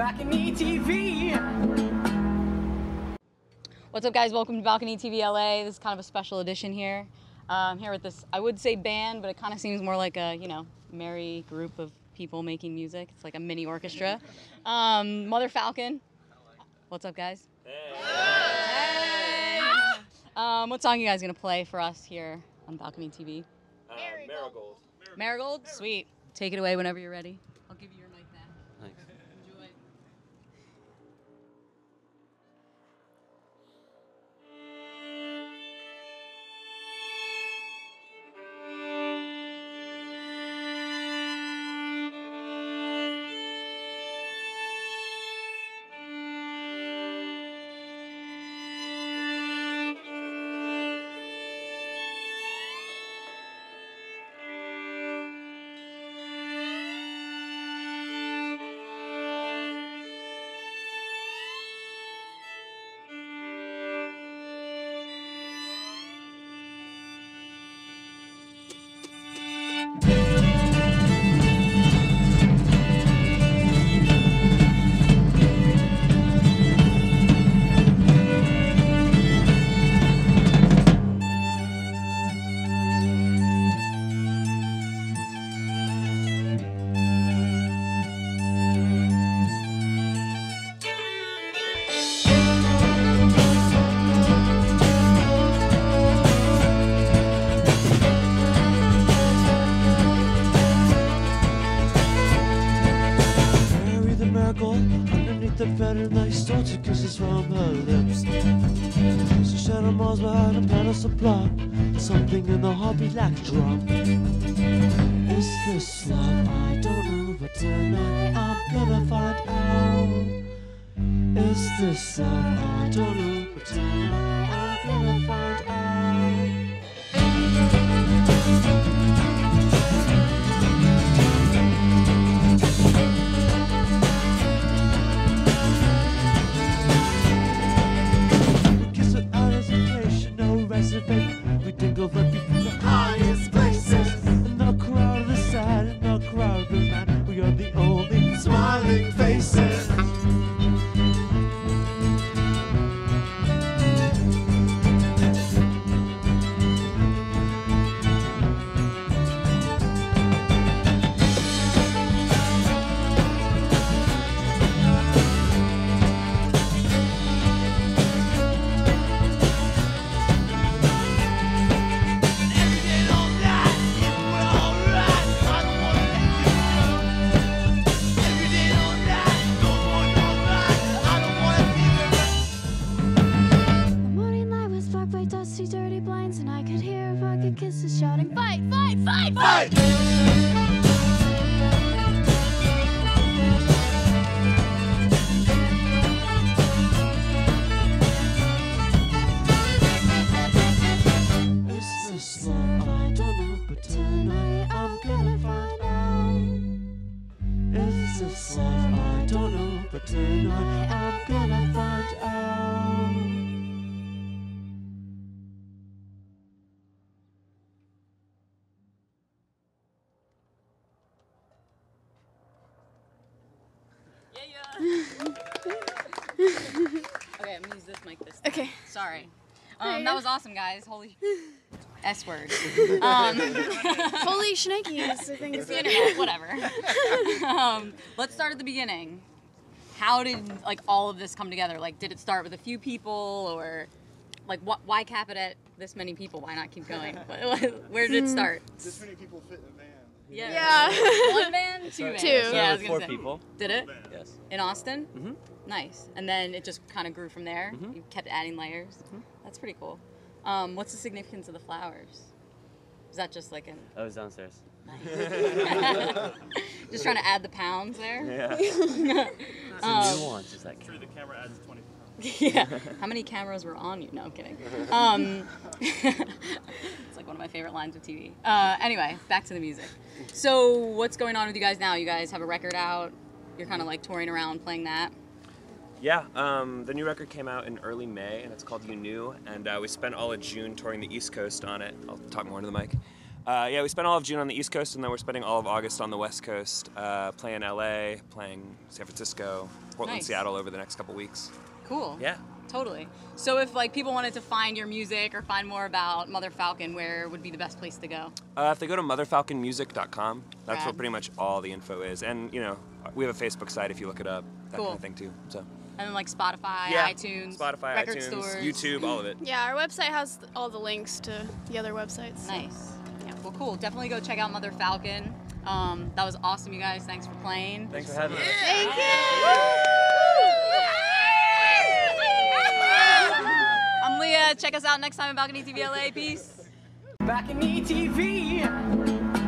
Balcony TV. What's up, guys? Welcome to Balcony TV LA. This is kind of a special edition here. Uh, I'm here with this, I would say band, but it kind of seems more like a, you know, merry group of people making music. It's like a mini orchestra. Um, Mother Falcon. What's up, guys? Hey. Um, what song are you guys gonna play for us here on Balcony TV? Uh, Marigold. Marigold? Sweet. Take it away whenever you're ready. And I stole two kisses from her lips. She I'm Mars behind a pedestal block. Something in the heartbeat like a drum. Is this love? I don't know, but tonight I'm gonna find out. Is this love? I don't know, but tonight I'm gonna find out. Faces. But tonight I'm gonna find out. Is this love? I don't know, but in I Okay, I'm gonna use this mic this time. Okay. Sorry. Um, that was awesome, guys. Holy S word. Um, Holy shnikes, I think it's is the internet, whatever. um, let's start at the beginning. How did like all of this come together? Like, did it start with a few people, or like wh- why cap it at this many people? Why not keep going? Where did it start? This many people fit in a van. Yeah. Yeah. One van, two vans. Two. Yeah, I was four say. people. Did it Yes. in Austin? Mm-hmm. Nice. And then it just kind of grew from there. Mm-hmm. You kept adding layers. Mm-hmm. That's pretty cool. Um, what's the significance of the flowers? Is that just like an I was downstairs. Nice. just trying to add the pounds there? Yeah. It's Um, a nuance. Is that Sure, the camera adds 20 pounds. yeah. How many cameras were on you? No, I'm kidding. Um, it's like one of my favorite lines of TV. Uh, anyway, back to the music. So, what's going on with you guys now? You guys have a record out. You're kind of like touring around playing that. Yeah, um, the new record came out in early May, and it's called You Knew, and uh, we spent all of June touring the East Coast on it. I'll talk more into the mic. Uh, yeah, we spent all of June on the East Coast, and then we're spending all of August on the West Coast, uh, playing LA, playing San Francisco, Portland, Nice. Seattle over the next couple weeks. Cool. Yeah. Totally. So if like people wanted to find your music or find more about Mother Falcon, where would be the best place to go? Uh, if they go to motherfalconmusic.com, that's Rad. where pretty much all the info is. And, you know, we have a Facebook site if you look it up, that Cool. kind of thing too. So, And then like Spotify, yeah. iTunes, Spotify, record iTunes, stores. YouTube, all of it. Yeah, our website has all the links to the other websites. Nice. Yeah. Well, cool. Definitely go check out Mother Falcon. Um, that was awesome, you guys. Thanks for playing. Thanks for having us. Thank you. I'm Leah. Check us out next time on Balcony TV LA. Peace. Balcony TV.